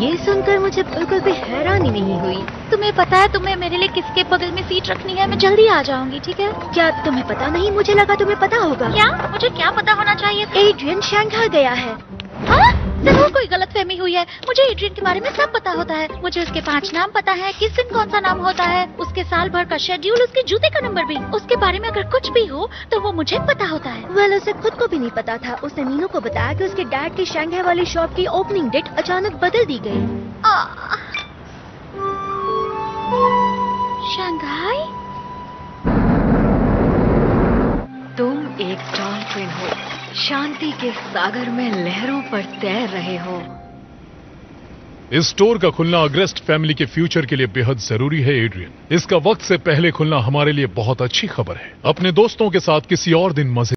ये सुनकर मुझे बिल्कुल भी हैरानी नहीं हुई। तुम्हें पता है तुम्हें मेरे लिए किसके बगल में सीट रखनी है? मैं जल्दी आ जाऊँगी ठीक है? क्या तुम्हें पता नहीं? मुझे लगा तुम्हें पता होगा। क्या? मुझे क्या पता होना चाहिए? एड्रियन शंघाई गया है। हाँ? ज़रूर कोई गलत फहमी हुई है। मुझे एड्रियन के बारे में सब पता होता है। मुझे उसके पाँच नाम पता है किस दिन कौन सा नाम होता है उसके साल भर का शेड्यूल उसके जूते का नंबर भी। उसके बारे में अगर कुछ भी हो तो वो मुझे पता होता है। वेल उसे खुद को भी नहीं पता था। उसने मीनू को बताया कि उसके डैड की शंघाई वाली शॉप की ओपनिंग डेट अचानक बदल दी गई शंघाई तुम एक डॉल्फिन हो। शांति के सागर में लहरों पर तैर रहे हो। इस स्टोर का खुलना अग्रेस्ट फैमिली के फ्यूचर के लिए बेहद ज़रूरी है, एड्रियन। इसका वक्त से पहले खुलना हमारे लिए बहुत अच्छी खबर है। अपने दोस्तों के साथ किसी और दिन मज़े